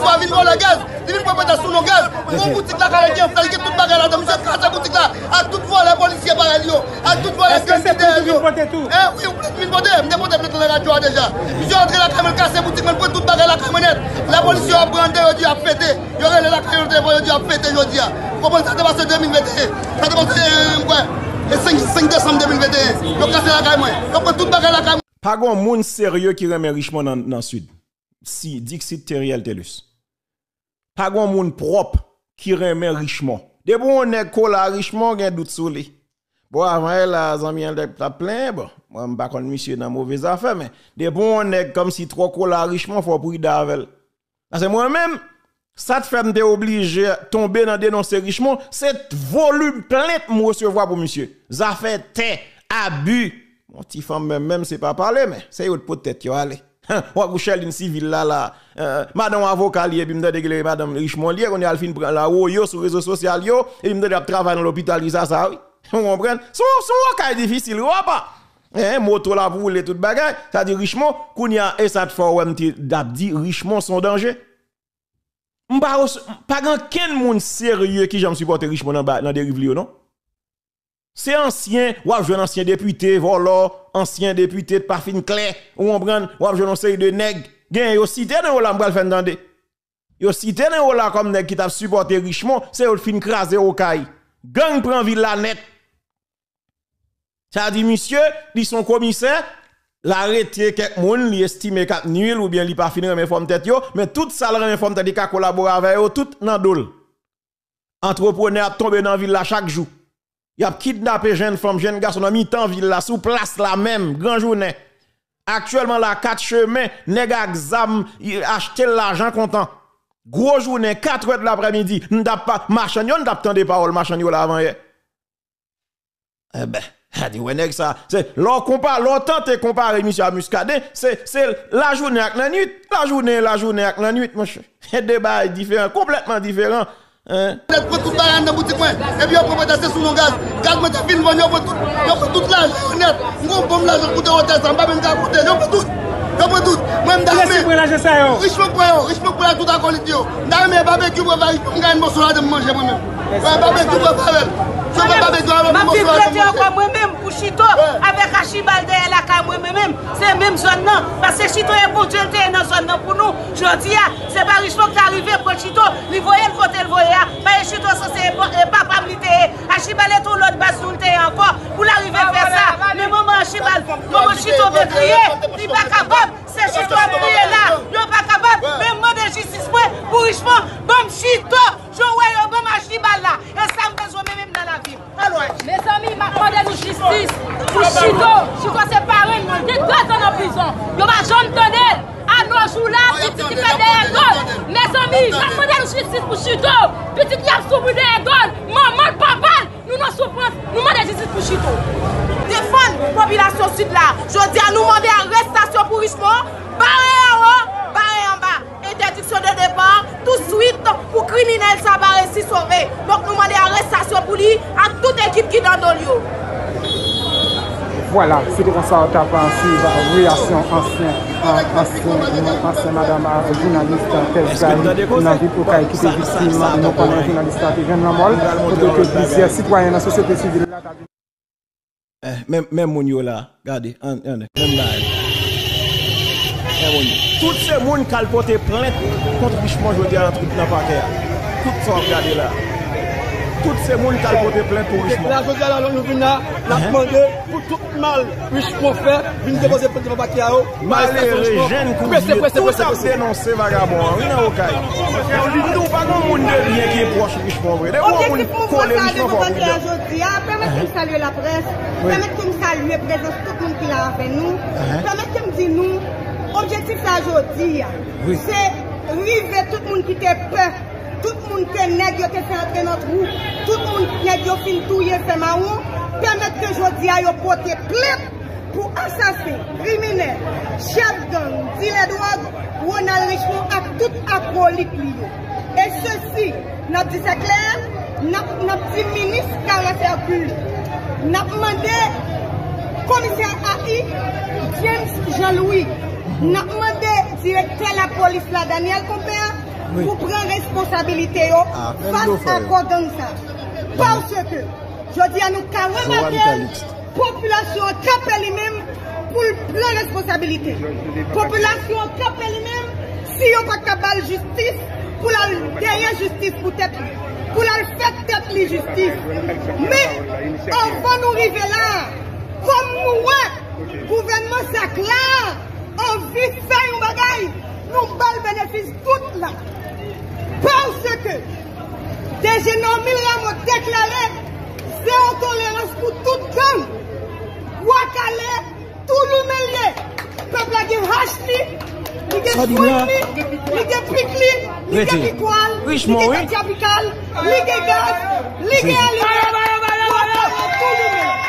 fwa vin gwa la gaz, di vin prepotasyon nou gaz, pou boutik la kare gen, pou talike tout bagay la dan, misye krasa boutik la, ak tout vwa le polisye bagay yo, ak tout vwa le sensite yo. E, oui, ou plet vin pote, mne pote plet la radyo a deja. Misye entre la kare men kase boutik men, pou tout bagay la kare menet, la polisye yo brande yo di ap fete, yo rele la kare yo telefon yo di ap fete yo di ya. Propon sa debase 2021, sa debase mwen, 5 Desem 2021, yo kase la kare mwen, yo pren tout bagay la kare mwen. Pagon moun serye ki reme richman nan sud. Si, dik si teri el telus. Pas grand monde propre qui remet richement. De bon on est cola richement, gen doute sur. Bon, avant la zami elle t'a plein, bon. Moi, ne pas monsieur dans mauvaise affaire, mais de bon on est comme si trop cola richement, faut pour d'avel. Parce que moi-même, ça te fait me obligé tomber dans dénoncer richement, c'est volume plainte me recevoir pour monsieur. Ça té, abus. Mon petit femme même, même c'est pas parler, mais c'est autre peut-être yo aller. Ou coucher une civile là là, euh, madame avocat lié puis me dire madame Richemont lié on est al fin prendre la haut yo sur réseaux sociaux yo et me dire travailler dans l'hôpital ça ça oui. Vous comprenez? Son son cas difficile ou pas Eh moto la pour les tout bagay, ça dit Richemont kounya et ça te ou m'ti dit Richemont son danger. M'pa pas grand ken moun sérieux qui j'aime supporter Richemont dans dans dérive non? C'est ancien, ou un ancien député, voilà, ancien député de parfum clair, ou on prend, ou un série de nègres, gen yo cité dans la m'bral faire entendre. Yo cité nan yo là comme nèg qui t'a supporté Richemont, c'est yo fin craser au caille. Gang prend ville la net. Ça dit monsieur, ils sont commissaires, l'arrêté quelques moun, li estime qu'à nul ou bien li pas finir mes tête yo, mais tout ça le forme tête ka collaborer avec yo tout nan dol. Entrepreneur a tombé dans ville là chaque jour. Y a kidnappé jeune femme, jeune garçon dans mi-temps ville là sous place la même, grand journée. Actuellement là quatre chemins, nèg exam acheter l'argent content. Gros journée 4 heures de l'après-midi, n'd'a pas marchand yo n'd'a pas des paroles marchand là avant hier. Eh ben a dit ouais nèg ça c'est l'on compare longtemps te comparer monsieur à Muscadet c'est c'est la journée avec la nuit la journée la journée avec la nuit mon cher débat différent complètement différent hein Net tout passer sous mon gaz. Gaz moi te film on prend tout. Toute l'argent net. Tout. Tout. Yo? Yo, la tout yo. Je veux barbecue de crédit encore moi-même pour Chito, avec Archibald derrière la cam moi-même, c'est même zone non. Parce que Chito est bon Dieu, est dans zone non pour nous. Je dis, ah, c'est pas Richemont qui est arrivé pour Chito, il voyait le côté le voyait. Mais Chito, ça c'est papa milité. Archibald est tout l'autre bas nous encore pour l'arriver à faire ça. Mais maman Archibald, maman Chito veut crier, il n'est pas capable. C'est Chito à crier là, il n'est pas capable. Même moi de justice pour pou chito, pitit yap soubou de e don, maman, papal, nou nan soupans, nou mande jizit pou chito. Defon, popilasyon sud la, jodi an nou mande an restasyon pou richmon, bare an an, bare an ba, interdiksyon de depar, tout suite pou kriminel sa bare si sove, donk nou mande an restasyon pou li, an tout ekip ki dan don yo. Voilà, c'est comme ça qu'on a pensé la réaction ancienne. Pase madame a jounaliste Pelzani nan vi pou ka ekipe vitima nou konen jounaliste a te ven nan mol kote ke plizye sitwayen nan sosyete sivil la ta vi. Men moun yo la, gade, an, an, men la e. Men moun yo. Tout se moun kalpote plente kontribichman jodi an troup nan pake ya. Tout sa wap gade la. tout se moun kal kote plen tourisme. La jodi ala nou vina, la uh-huh. pwande, pou tout mal, wich pou fè, vini depoze pwende pa ki a yo, mal e rejen koujye, tout ap denonse vagabon, wina okay. Ou li nou bagon moun devye ki e proche wich pou vre. Objektif pou moun salye nou vante la jodi a, pwemèk ki m salye la pres, pwemèk ki m salye prezons tout moun ki la avè nou, uh-huh. pwemèk ki m di nou, objektif sa jodi a, se rive tout moun ki te pef, tout moun ke neg yo te fè apre nan trou, tout moun neg yo fin touye fè maron, pèmèt ke jodi a yo pote plèp pou asase, krimine, chef gang, dile doag, Ronald Richemont ak tout aprolik li yo. E se si, nap di se kler, nap di minis kare fè apul, nap mande komisyen AI, James Jean-Louis, nap mande direktè la polis la Daniel Compère, oui. pou pren responsabilite yo ah, fase akodan sa. Parce ke, jodi an nou ka remakel, populasyon kape li mem pou pren responsabilite. Populasyon kape li mem, si yo pa kabal justis, pou la deye justis pou tèt li. Pou la fèt tèt li justis. Me, an van nou rive la, kom mou wè, gouvenman sak la, an vi fè yon bagay, nou bal benefis tout la. Parce que DG Normil Ramon deklare zéro tolérance pou tout gang. Wakale, tout l'humelye. Pepla gen hachli, li gen swinli, li gen pikli, li gen pikwal, li gen tatiapikal, li gen gaz, li gen alivè. Wakale, tout l'humelye.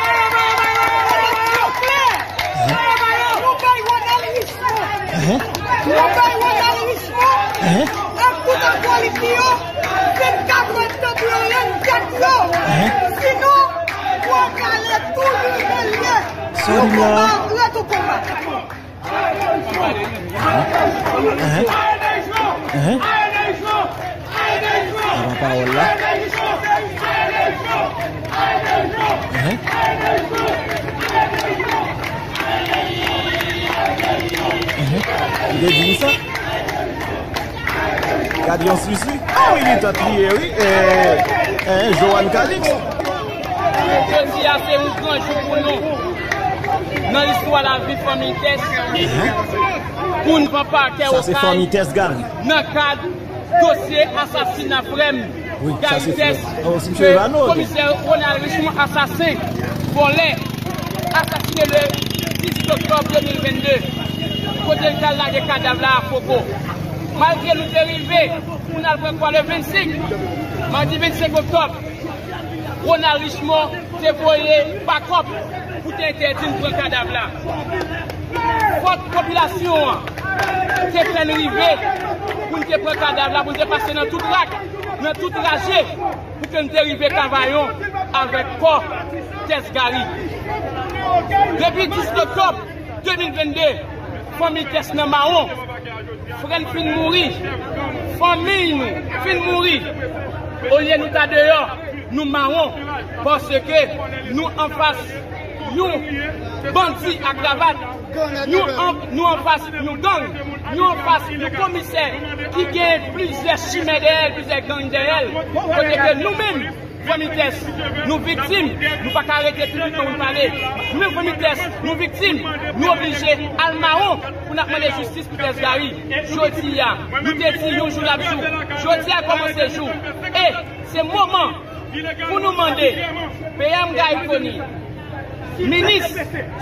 Mwen yon malouisme, an koutan politi yo, ven kakwen te ployen ket yo. Sinon, wak ale tou yon lè. Yo kouman, lè tou kouman. Aè de jlo, aè de jlo, aè de jlo. Aè de jlo. de di mousa. Kadyon Susi. A ah ou ili tot liye, oui. E, Johan Kalix. Jodi a se ou granjou pou nou. Nan l'histoire la vi Fomites. Pou nou pa pa ke ou kaj. Sa se Fomites gari. Nan kad dosye asasina frem. Oui, sa se Fomites. Ke komiser Ronald Richemont asasin. Volè. Asasine le 10 oktobre 2022. kote l kal de kadav la a foko. Malke nou derive, moun al prekwa le 25, mandi 25 oktob, Ronald Richemont te voye bakop pou te interdi nou kadav la. Fote popilasyon an, te pren rive pou nou te pre kadav la, pou nou te pase nan tout rak, nan tout raje, pou ke nou te rive kavayon avèk kor tes gari. Depi 10 oktob 2022, fami kes nan maron, fren fin mouri, fami nou, fin mouri, ou liye nou ta deyo, nou maron, ke nou an fas, yon bandi ak davat, nou an nou an fas, yon gang, nou an fas, yon komiser, ki gen plize chime de el, plize gang de el, kote ke nou men, vomites, nou viktim, nou pa karete publik pou pale, Nou men vomites, nou viktim, nou oblige almaron pou nan mene justice pou tes gari. Jodi ya, nou te ti yon jou labjou. Jodi ya koman se jou. E, eh, se mouman pou nou mande, PM koni, Minis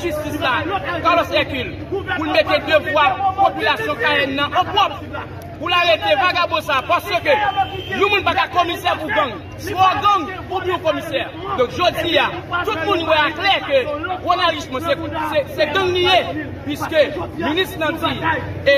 justice la, Carlos Ekul, pou mette devwa populasyon karen nan opop! pou l'arete vagabo sa, parce ke yon moun baka komiser pou gang, swa gang pou bi ou komiser. Dok jodi ya, tout moun wè akler ke wana rishman se gang niye, piske minis nan di, e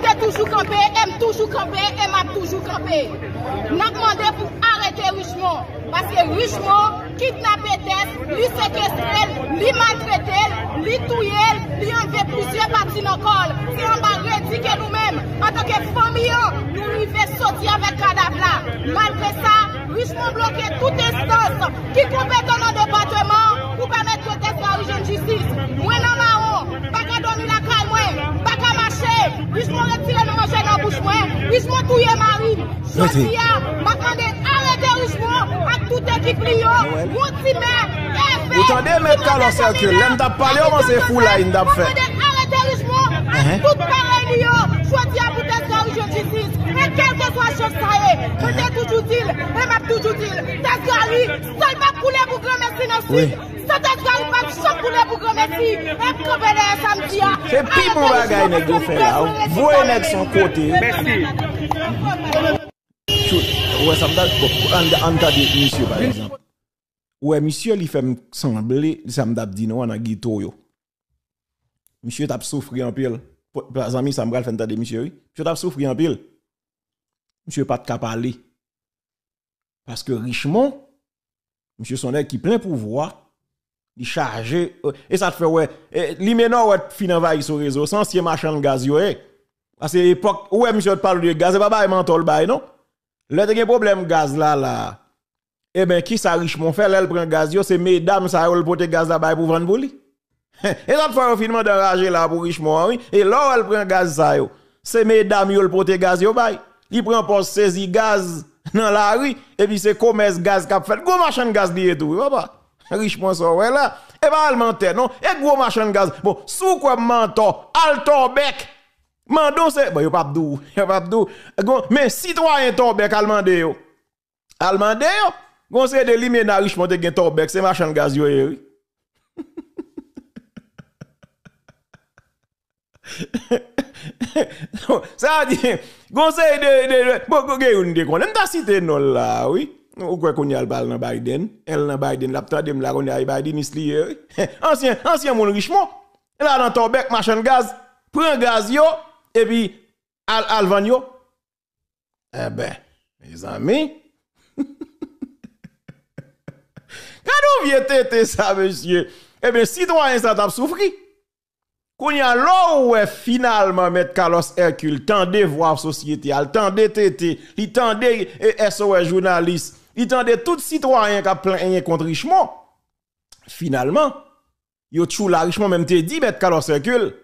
Mwen te toujou kampe, em toujou kampe, em ap toujou kampe. Nan mande pou arete Richemont. Paske Richemont, kitnap etes, li sekestrel, li maltretel, li touyel, li anve plusye pati nan kol. Si an ba redike nou men, an toke famiyon, nou li ve soti avek kadav la. Malke sa, Richemont bloke tout estans ki kompeton nan departement pou pamet kote sa ou jen justice. Mwen nan ma ou, baka domi la kal mwen, baka mache, wis moun retire nan manje nan bouch mwen, wis moun touye marine, jodi ya, makande arete wis moun, ak tout ekip li yo, moun ti men, efe, ou tande met kalon serkul, lem da pale yo man se fou la in dap fe. Makande arete wis moun, ak tout pare li yo, jodi ya pouten sa ou jodi sis, e kelke swa chos sa e, mwen te toujou dil, e map toujou dil, te zwa li, sol pa koule pou gran mersi nan sis, Sa Tess Gary pa chok poule pou gran mersi, e pkopede e samdi ya. Se pi pou bagay nek yo fe la, ou vwe nek son kote. Merci. Chout, ouwe samdad, anta de misyo par exemple. Ouwe, misyo li fem sanble, samdad di nou an a gito yo. Misyo tap soufri an pil. Par zami fenta de misyo yo. Misyo tap soufri an pil. Misyo pat kap ale. Paske Richemont, misyo sonè ki plen pouvoi, li chaje, e sa te fe wè, li wè finan va yi sou rezo, sans siye machan gaz yo e. Ase epok, ouwe misyo te parle de gaz, e ba bay mentol bay, non? Le te gen problem gaz la la, e ben ki sa Richemont fè, lè l pren gaz medam sa yo l pote gaz la bay pou vran boli. E sa te fè wè finman de raje la pou Richemont, oui, e lò l pren gaz sa yo, se medam yo l pote gaz yo bay. Li pren pos sezi gaz nan la ri, e pi se komes gaz kap fèt, gwo machan gaz li etou, wè pa? Richemont so wè la, e ba al mantè, non? E gwo machan gaz, bon, sou kwa manto, al ton bek, Mandon se, bon yo pap dou, yo pap dou, men sitwayen torbek al mande yo, al mande yo, gon se de li men a Richemont te gen torbek, se machan gaz yo e, sa di, gon se de, de, bon go gen yon de kon, en ta site nol la, ou kwe kon yal bal nan Biden, el nan Biden, lap ta dem la kon yal Biden isli ye, ansyen, ansyen moun Richemont, la nan torbek machan gaz, pren gaz yo, et puis al, alvan yo. Eh ben, mes amis, quand on vient têter ça, monsieur, Eh bien, citoyen ça t'a souffri. Qu'on y a là où finalement mettre Carlos Hercule tendez voir société, al tendez TT, il tendez SOS journaliste, il tendez tout citoyen qui a plein contre Richemont. Finalement, yo chou la Richemont même te dit mettre Carlos Hercule.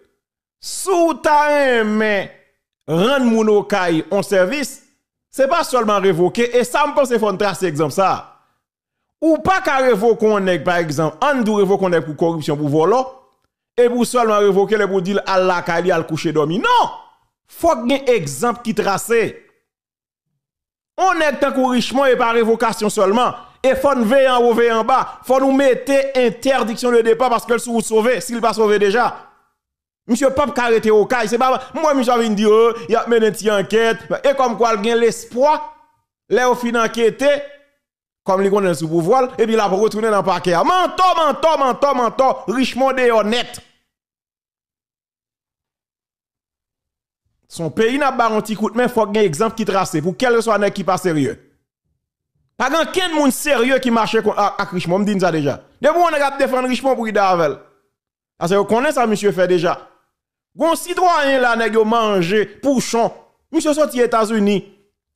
Sous ta mais rendre mon okaï en service, c'est pas seulement révoquer et ça me pense faut tracer exemple ça. Ou pas qu'à révoquer on par exemple, on doit révoquer on pour corruption pour voler et pour seulement révoquer les pour dire Allah kali al coucher dormi. Non! Faut qu'il y ait exemple qui trace. On est tant richement et par révocation seulement. Et faut nous veiller en haut, veiller en bas. Faut nous mettre interdiction de départ parce que si vous s'il pas sauvé déjà. Monsieur Pape arrêté au cas, c'est pas moi monsieur vient dire oh, il a mené une enquête et comme quoi il a l'espoir là au fin enquêter comme il connaît sous pouvoir et puis il a retourner dans le parquet. Menton, menton, menton, menton, richement de honnête. Son pays n'a pas un petit coup de main, faut un exemple qui trace pour quel soit un qui pas sérieux. Pas grand quel monde sérieux qui marche avec Richemont, me dit ça déjà. De bon on a défendre Richemont pour y avec. Parce que vous ça monsieur fait déjà. Gon citoyen là nèg yo. Monsieur sorti États-Unis.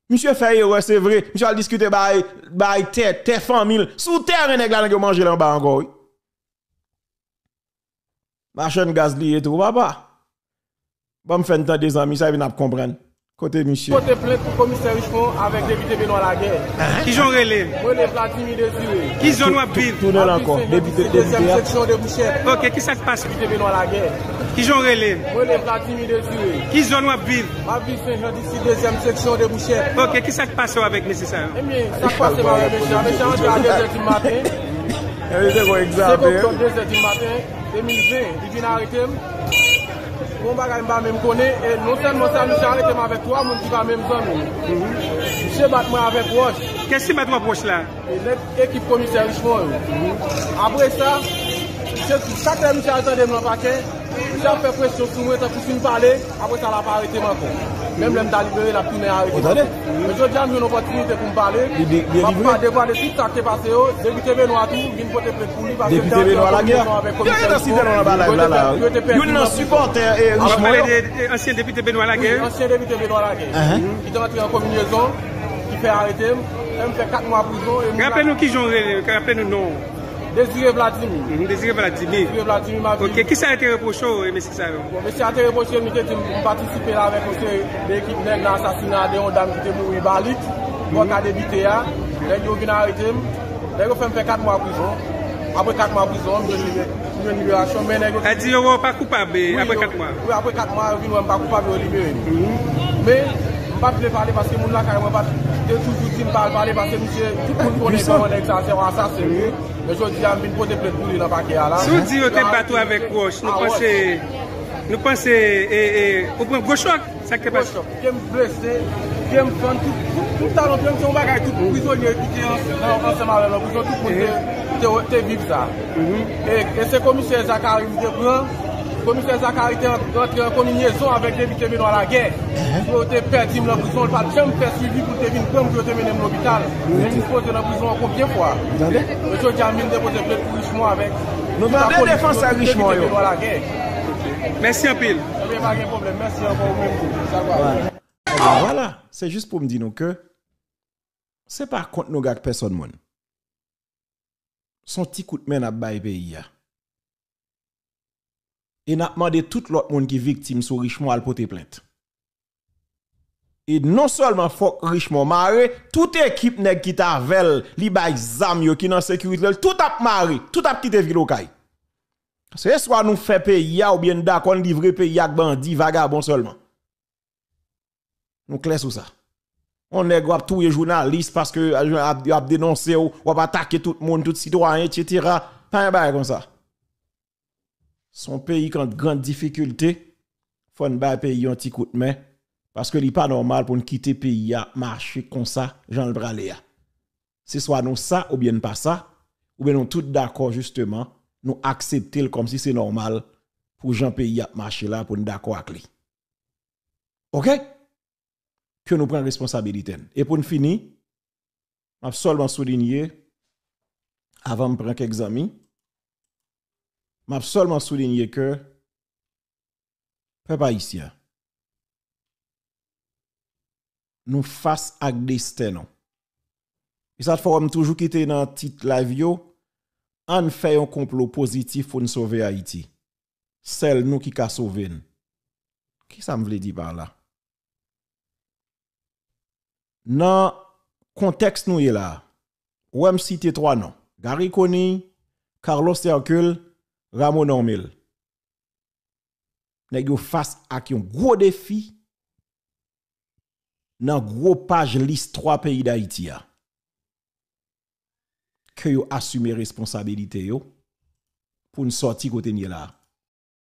Monsieur fait ouais c'est vrai. Monsieur a discuté bay bay tête, tête famille. Sous terre nèg là nèg yo manger là en bas encore. Gaz lié tout papa. Bon, me faire des amis, ça vient comprendre. Côté monsieur. Côté plainte pour commissaire Richemont avec député Benoît Laguerre. Qui j'en relève Moi, les Vladimir Désiré. Qui j'en pile Tournez encore. Député, Deuxième section de Bouchère. Ok, qui ça se passe? Député Benoît Laguerre. Qui j'en relève Moi, les Vladimir Désiré. Qui j'en Ma vie Saint-Jean d'ici, deuxième section de Bouchère. Ok, qui ça se passe avec M. Sarah Eh bien, ça passe le monsieur. Monsieur rentre à 2h du matin. C'est quoi C'est comme 2h du matin, 2020. Il vient arrêter. Mwen bagay mba mèm konè, e non selman sa mwen chare kem avèk wò, mwen ki va mèm zon mwen. Mwen che bat mwen avèk wò. Kè si bat wò wò chè la? E net ekip komisè Richemont. Apre sa, mwen che sakè mwen chare zan dem nan pakè, Jan fè presyon sou mwen tan pou fin pale, apre sa la pa arete man kon. Mèm lèm da libere la pi mè arete. Otade? Mè jò diyan mwen opotinite pou m pale, mè pa dekwa de tout sa ke pase yo, debite mè nou atou, vin pote plet pou li. Debite mè nou a la gèr? Yon yon si mè nou a la gèr la la. Yon yon supporter e Richemont. A pale de ansyen debite mè nou a la gèr? Ansyen debite mè nou a la gèr. Ki te matri an kominyezon, ki fè arete m, m fè 4 mwa prizon. Rappè nou ki jon rè, rappè nou nou. Desire Vladimir. Mm -hmm. Desire Vladimir. Desire Vladimir ma vi. Ok, ki sa ete reposho e mesi sa yo? Bon, mesi ete reposho e mi te ti mpatisipe la vek ose de ekip nek nan asasina de yon dam ki te mou e balit. Kon ka debite ya. Nek yo vina arete m. Nek yo fèm fè 4 mwa prizon. Apre 4 mwa prizon, mwen liberasyon. A di yo wè pa koupab apre 4 mwa? Oui, apre 4 mwa yo vin wè pa koupab yo libere. Men... Pat ple pale paske moun la kare mwen pat Te toujou tim pale pale paske msye Tout moun konen konen ek san se wan sa se mwen Mwen chou di an bin pote ple pou li nan pake a la Sou di yo te batou avek kouch Nou panse Nou panse Ou pren gochok Sakte pas Kem blese Kem fan Tout talon Kem son bagay Tout prisonye Ki eh. te an seman Tout moun te viv sa E se komisye Zakari Mwen te mm-hmm. pren commissaire est entré en avec député Benoît Laguerre. Il a été perdu dans la prison, il n'a pas jamais fait suivi pour à l'hôpital. Il est posé dans la prison combien de fois Monsieur Diamine déposé plainte pour Richemont avec. Nous demandons défense à Richemont. Merci un pile. Il pas de problème, merci encore même. Voilà, c'est juste pour me dire nous que c'est pas contre nos gars que personne. Son petit coup de main à bail pays. Et n'a demandé tout l'autre monde qui est victime sur Richemont à porter plainte. Et non seulement faut Richemont marre, toute équipe nèg qui t'a vel, li bay zam yo qui dans sécurité, tout a marre, tout a quitté ville. C'est soit nous fait pays ya ou bien d'accord livrer pays ak bandi vagabond seulement. Nous clair sur ça. On est tous les journalistes parce que euh, a, dénoncé ou ou a attaquer tout le monde, tout citoyen, etc. Pas un bail comme ça. Son pays quand grande difficulté, faut bail pays un petit coup de main parce que n'est pas normal pour quitter pays à marcher comme ça, Jean le. C'est soit nous ça ou bien pas ça, ou bien nous tous d'accord justement, nous accepter comme si c'est normal pour Jean pays à marcher là pour nous d'accord avec lui. OK? que nous prenons responsabilité. Et pour finir, je seulement souligner, avant de prendre quelques amis, m'a seulement souligné que peuple haïtien nous face à destin. Et ça faut toujours quitter dans titre live yo on fait un complot positif pour nous sauver Haïti. Celle nous qui ka sauver. Qui ça me veut dire par là? Dans contexte nous est là. Ou me citer trois noms. Gary Coney, Carlos Hercule, Ramon Ormel. Nèg face à un gros défi dans gros page liste trois pays d'Haïti Que yo assumer responsabilité yo pour une sortie côté là.